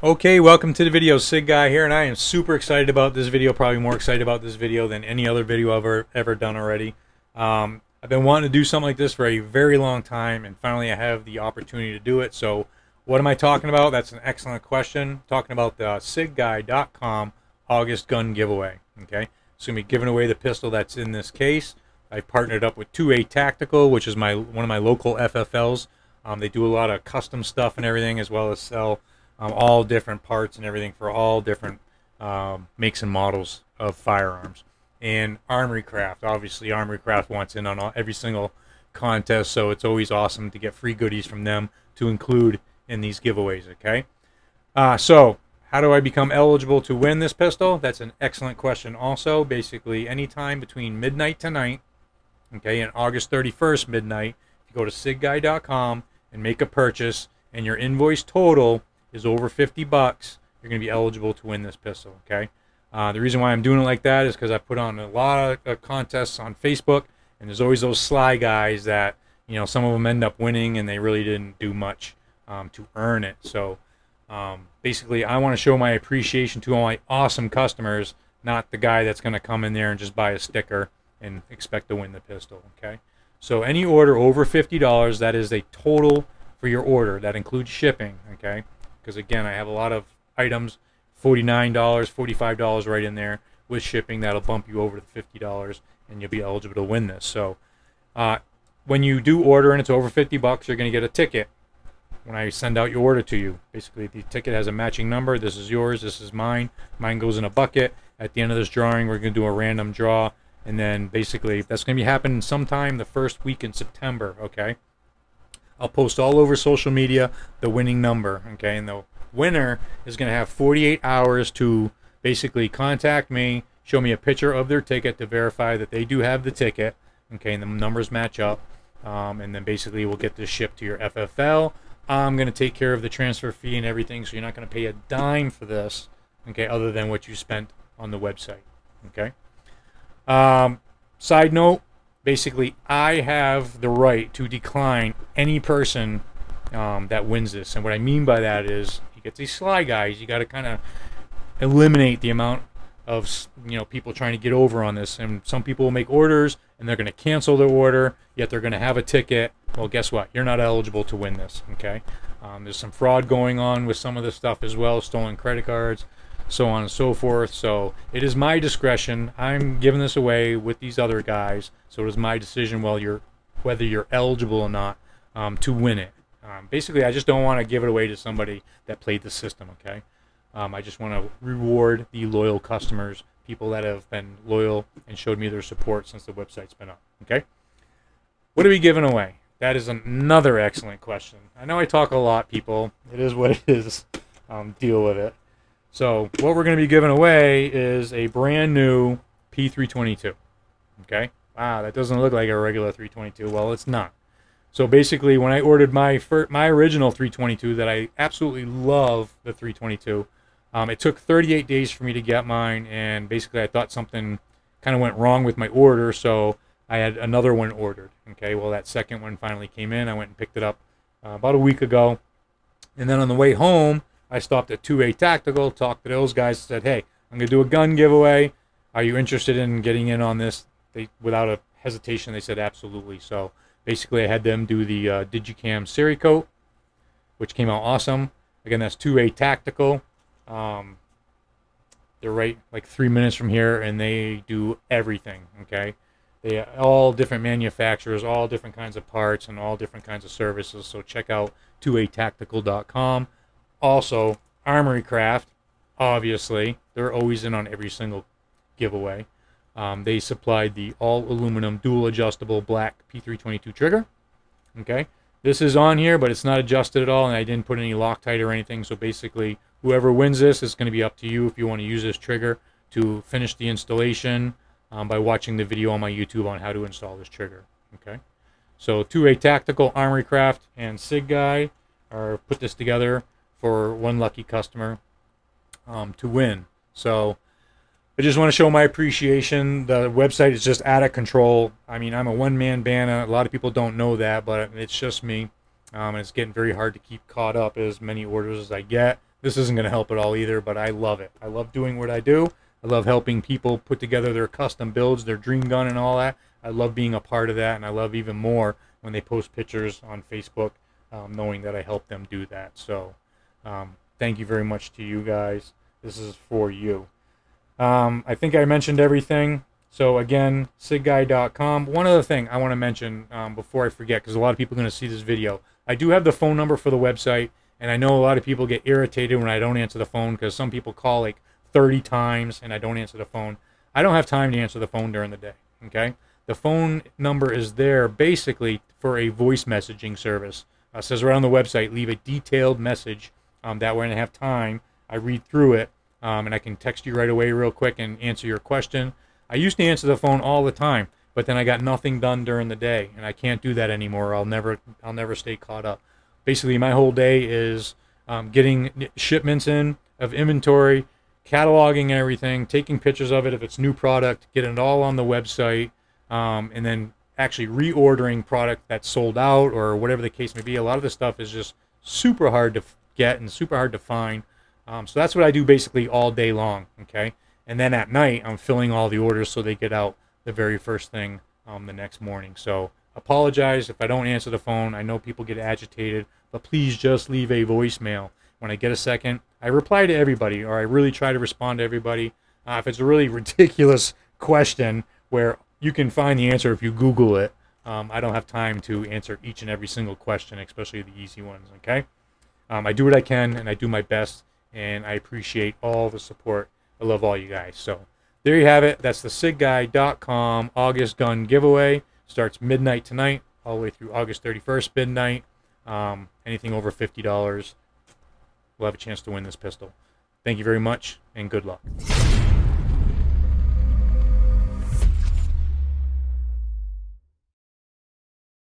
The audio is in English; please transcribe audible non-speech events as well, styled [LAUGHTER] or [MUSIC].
Okay, welcome to the video. Sig Guy here, and I am super excited about this video. Probably more excited about this video than any other video I've ever, ever done already. Um, I've been wanting to do something like this for a very long time, and finally I have the opportunity to do it. So, what am I talking about? That's an excellent question. talking about the SigGuy.com August gun giveaway. Okay, so I'm be giving away the pistol that's in this case. I partnered up with 2A Tactical, which is my one of my local FFLs. Um, they do a lot of custom stuff and everything, as well as sell um, all different parts and everything for all different um, makes and models of firearms. And Armory Craft, obviously, Armory Craft wants in on all, every single contest, so it's always awesome to get free goodies from them to include in these giveaways. Okay, uh, so how do I become eligible to win this pistol? That's an excellent question. Also, basically, anytime between midnight tonight, okay, and August 31st midnight, you go to sigguy.com and make a purchase, and your invoice total is over 50 bucks, you're going to be eligible to win this pistol. Okay. Uh, the reason why I'm doing it like that is because I put on a lot of uh, contests on Facebook, and there's always those sly guys that you know some of them end up winning and they really didn't do much um, to earn it. So um, basically, I want to show my appreciation to all my awesome customers, not the guy that's going to come in there and just buy a sticker and expect to win the pistol. Okay. So any order over $50, that is a total for your order. That includes shipping. Okay because again I have a lot of items $49 $45 right in there. With shipping that'll bump you over to $50 and you'll be eligible to win this. So uh, when you do order and it's over 50 bucks you're going to get a ticket. When I send out your order to you basically the ticket has a matching number. This is yours this is mine. Mine goes in a bucket. At the end of this drawing we're going to do a random draw and then basically that's going to be happening sometime the first week in September okay I'll post all over social media the winning number, okay? And the winner is going to have 48 hours to basically contact me, show me a picture of their ticket to verify that they do have the ticket, okay? And the numbers match up. Um, and then basically we'll get this shipped to your FFL. I'm going to take care of the transfer fee and everything, so you're not going to pay a dime for this, okay, other than what you spent on the website, okay? Um, side note, basically I have the right to decline any person um, that wins this. And what I mean by that is you get these sly guys, you got to kind of eliminate the amount of you know people trying to get over on this. And some people will make orders and they're going to cancel their order, yet they're going to have a ticket. Well, guess what? You're not eligible to win this. Okay. Um, there's some fraud going on with some of this stuff as well, stolen credit cards so on and so forth. So it is my discretion. I'm giving this away with these other guys, so it is my decision whether you're whether you're eligible or not um, to win it. Um, basically, I just don't want to give it away to somebody that played the system. Okay, um, I just want to reward the loyal customers, people that have been loyal and showed me their support since the website's been up. Okay, what are we giving away? That is another excellent question. I know I talk a lot, people. It is what it is. Um, deal with it. So what we're going to be giving away is a brand new P322. Okay. Wow, that doesn't look like a regular 322. Well, it's not. So basically, when I ordered my my original 322 that I absolutely love the 322, um, it took 38 days for me to get mine, and basically I thought something kind of went wrong with my order, so I had another one ordered. Okay, well that second one finally came in. I went and picked it up uh, about a week ago, and then on the way home, I stopped at 2A Tactical, talked to those guys, said, hey, I'm going to do a gun giveaway. Are you interested in getting in on this? They, without a hesitation, they said absolutely. So basically, I had them do the uh, Digicam Cerakote, which came out awesome. Again, that's 2A Tactical. Um, they're right like three minutes from here, and they do everything. Okay, they all different manufacturers, all different kinds of parts, and all different kinds of services. So check out 2atactical.com. Also, Armory Craft, obviously, they're always in on every single giveaway. Um, they supplied the all aluminum dual adjustable black P322 trigger. Okay, this is on here, but it's not adjusted at all, and I didn't put any Loctite or anything. So basically, whoever wins this, it's going to be up to you if you want to use this trigger to finish the installation um, by watching the video on my YouTube on how to install this trigger. Okay, so 2A Tactical, Armory Craft, and Sig Guy are put this together for one lucky customer um, to win. So I just want to show my appreciation. The website is just out of control. I mean, I'm a one-man band. A lot of people don't know that, but it's just me. Um, it's getting very hard to keep caught up as many orders as I get. this isn't going to help at all either, but I love it. I love doing what I do. I love helping people put together their custom builds, their dream gun, and all that. I love being a part of that, and I love even more when they post pictures on Facebook, um, knowing that I help them do that. So, um, thank you very much to you guys. This is for you. Um, I think I mentioned everything. So again, sigguy.com. One other thing I want to mention um, before I forget, because a lot of people are going to see this video. I do have the phone number for the website, and I know a lot of people get irritated when I don't answer the phone because some people call like 30 times and I don't answer the phone. I don't have time to answer the phone during the day. Okay, the phone number is there basically for a voice messaging service. Uh, says right on the website, leave a detailed message. Um, that way, when I have time, I read through it um, and I can text you right away, real quick, and answer your question. I used to answer the phone all the time, but then I got nothing done during the day, and I can't do that anymore. I'll never, I'll never stay caught up. Basically, my whole day is um, getting shipments in of inventory, cataloging everything, taking pictures of it if it's new product, getting it all on the website, um, and then actually reordering product that's sold out or whatever the case may be. A lot of the stuff is just super hard to get and super hard to find. Um, so that's what I do basically all day long. Okay. And then at night, I'm filling all the orders so they get out the very first thing um, the next morning. So apologize if I don't answer the phone. I know people get agitated, but please just leave a voicemail. When I get a second, I reply to everybody, or I really try to respond to everybody. Uh, if it's a really [LAUGHS] ridiculous question where you can find the answer if you Google it, um, I don't have time to answer each and every single question, especially the easy ones. Okay, um, I do what I can and I do my best, and I appreciate all the support. I love all you guys. So there you have it. That's the SigGuy.com August gun giveaway. Starts midnight tonight, all the way through August 31st midnight. Um, anything over fifty dollars, will have a chance to win this pistol. Thank you very much, and good luck.